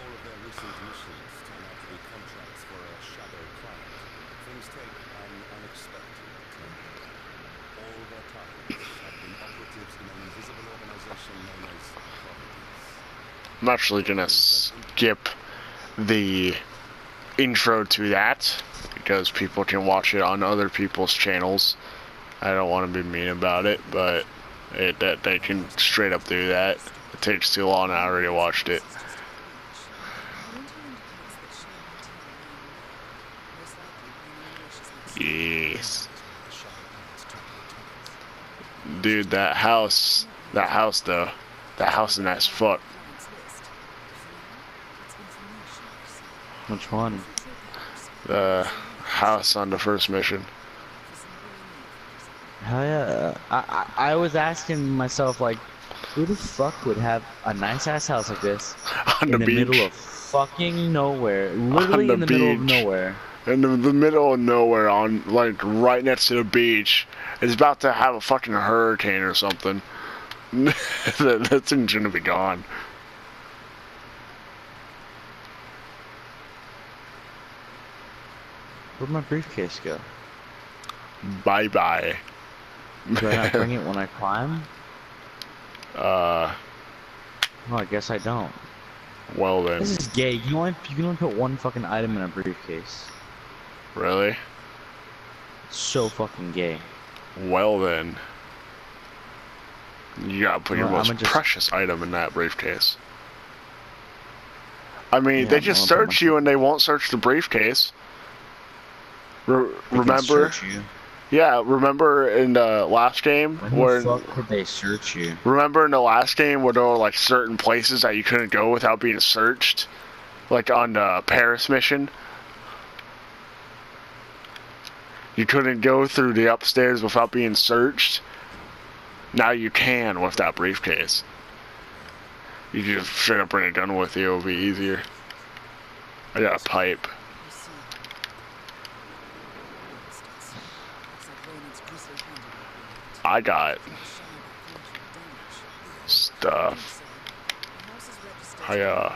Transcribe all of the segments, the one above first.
all of their recent missions turn out to be contracts for a shadow client, things take an unexpected turn. All their targets have been operatives in an invisible organization known as Providence. I'm actually gonna skip the intro to that because people can watch it on other people's channels. I don't want to be mean about it, but it, that they can straight up do that. It takes too long. I already watched it. Yes. Dude, that house, that house though, that house is nice fuck. Which one? The house on the first mission. Hell yeah. Uh, I, I, I was asking myself, like, who the fuck would have a nice ass house like this On in the the beach. middle of fucking nowhere? Literally the in the middle of nowhere. in the, the middle of nowhere on like right next to the beach. It's about to have a fucking hurricane or something. that, that thing's gonna be gone. Where'd my briefcase go? Bye bye. Do I not bring it when I climb? Uh, Oh, I guess I don't. well then, This is gay. You can only you can only put one fucking item in a briefcase. really? It's so fucking gay. Well then, you gotta put your Well, most just- precious item in that briefcase. I mean, Yeah, they just search you and they won't search the briefcase. Re- remember? Yeah, remember in the last game When where the fuck could they search you? remember in the last game where there were like certain places that you couldn't go without being searched, like on the Paris mission. You couldn't go through the upstairs without being searched. Now you can with that briefcase. You just straight up bring a gun with you. It'll be easier. I got a pipe. I got stuff. I, uh,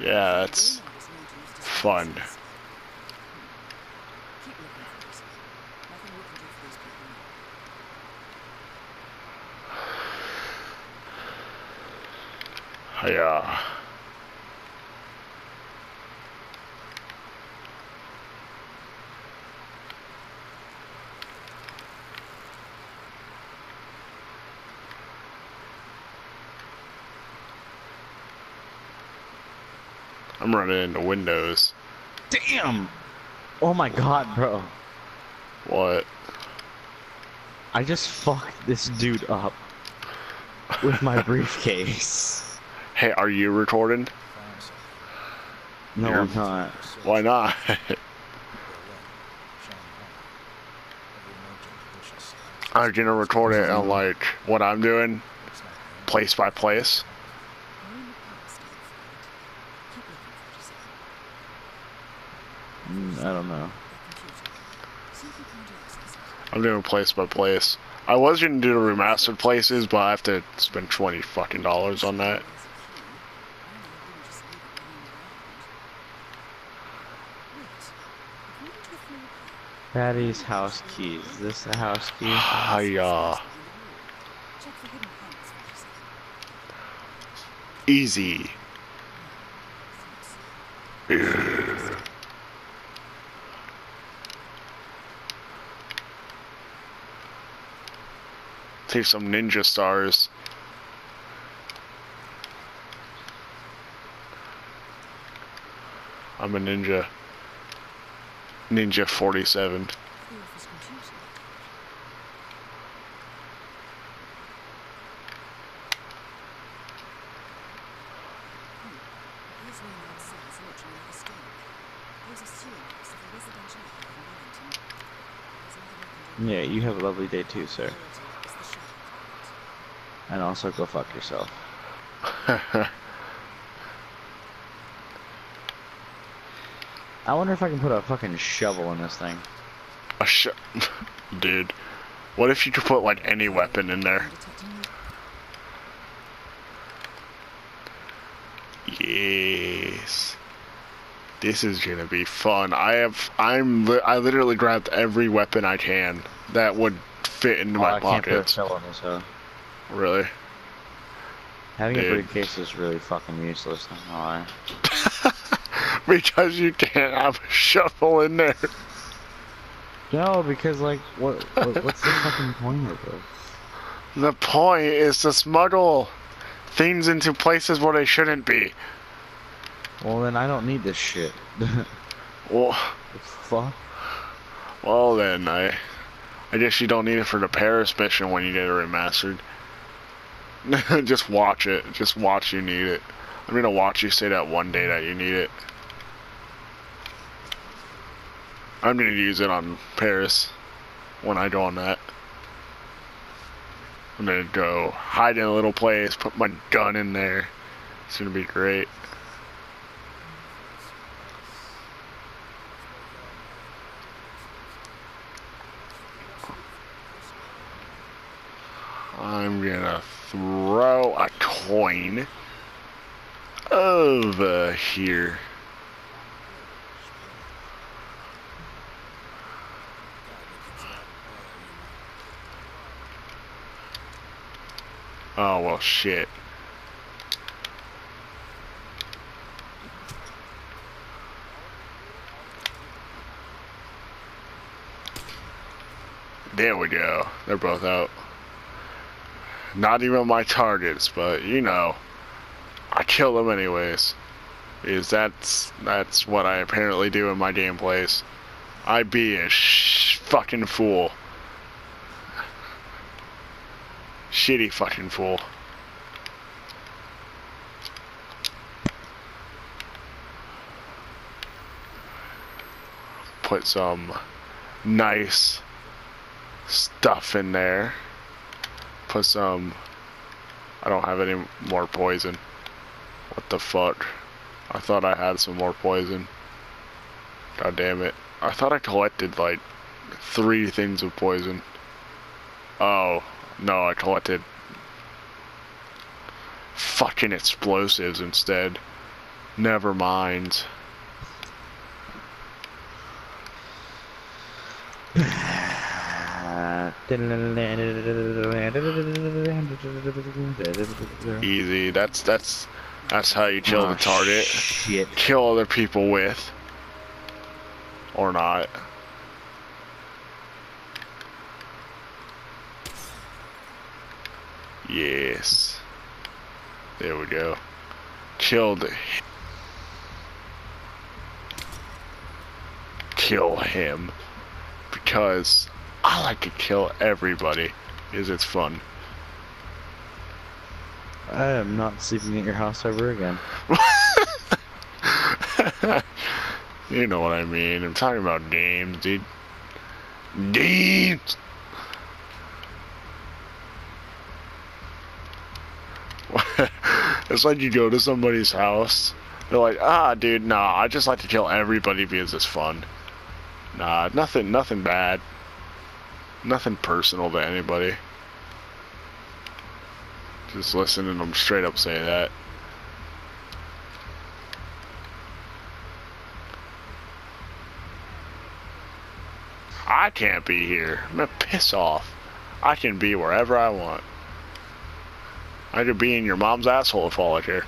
Yeah, that's fun. Uh, I'm running into windows. Damn! Oh my god, bro. What? I just fucked this dude up with my briefcase. Hey, are you recording? No, You're- I'm not. Why not? I'm gonna record it on like what I'm doing, place by place. I don't know. I'm doing place by place. I was gonna do the remastered places, but I have to spend twenty fucking dollars on that. Patty's house keys. Is this the house key? I uh, easy. Take some ninja stars. I'm a ninja. Ninja 47. Yeah, you have a lovely day too, sir. And also go fuck yourself. I wonder if I can put a fucking shovel in this thing. A sh- Dude. What if you could put like any weapon in there? Yes. This is gonna be fun. I have, I'm, li- I literally grabbed every weapon I can that would fit into Oh, my I can't put a pockets. shovel in this, so. Really? Having a briefcase is really fucking useless, not because you can't have a shovel in there. No, because like, what, what what's the fucking point of this? The point is to smuggle things into places where they shouldn't be. Well, then I don't need this shit. Well, fuck? well then I, I guess you don't need it for the Paris mission when you get it remastered. Just watch it. Just watch you need it. I'm gonna watch you say that one day that you need it. I'm gonna use it on Paris when I go on that. I'm gonna go hide in a little place, put my gun in there. It's gonna be great. I'm gonna throw a coin over uh, here. Oh well shit. There we go. They're both out. Not even my targets, but you know, I kill them anyways. Is that's that's what I apparently do in my gameplays. I be a sh- fucking fool. Shitty fucking fool. Put some nice stuff in there. Put some. I don't have any more poison. What the fuck? I thought I had some more poison. God damn it. I thought I collected like three things of poison. Oh, no, I collected fucking explosives instead. Never mind. Easy. That's that's that's how you kill ah, the Oh, target. Shit. Kill other people with. Or not. Yes. There we go. Killed. Kill him. Because I like to kill everybody. Because it's fun. I am not sleeping at your house ever again. you know what I mean. I'm talking about games, dude. Games! it's like you go to somebody's house. They're like, ah, dude, nah, I just like to kill everybody because it's fun. Nah, nothing, nothing bad. Nothing personal to anybody. Just listen and I'm straight up say that. I can't be here. I'm gonna piss off. I can be wherever I want. I could be in your mom's asshole if all I care.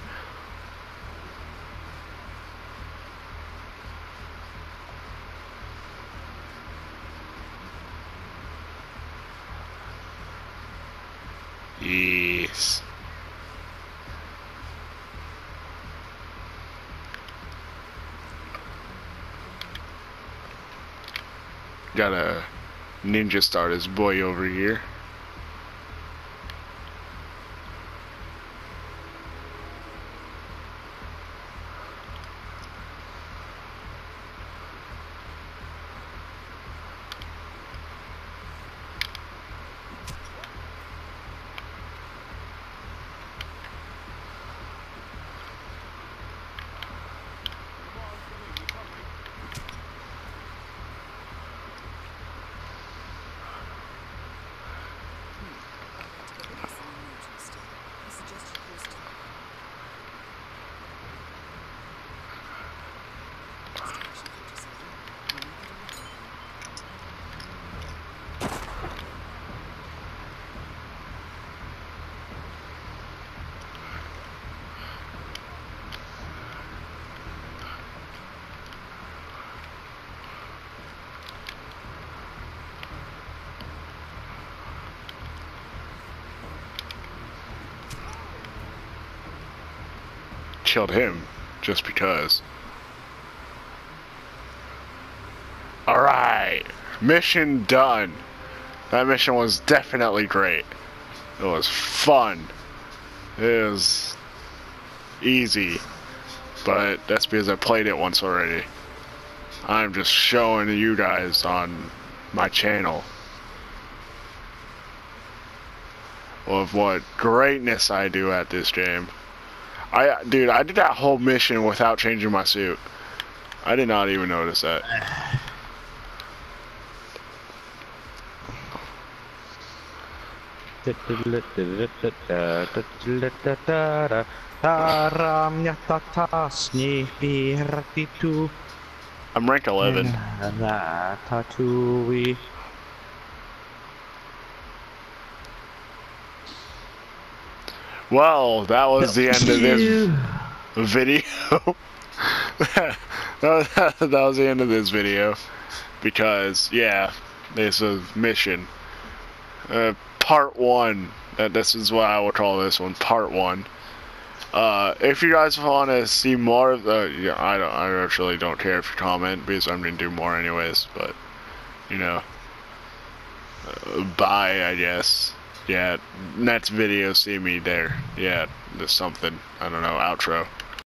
Got a ninja start his boy over here. Killed him just because. Alright, mission done. That mission was definitely great. It was fun. It was easy. But that's because I played it once already. I'm just showing you guys on my channel of what greatness I do at this game. I dude, I did that whole mission without changing my suit. I did not even notice that. I'm rank 11. Well, that was the end of this video. that, was, the end of this video. Because, yeah, this is mission. Uh, part one. Uh, this is what I would call this one, part one. Uh, if you guys want to see more of the, yeah, I don't, I actually don't care if you comment because I'm gonna do more anyways. But, you know, uh, bye, I guess. Yeah, next video, see me there. Yeah, there's something. I don't know, outro.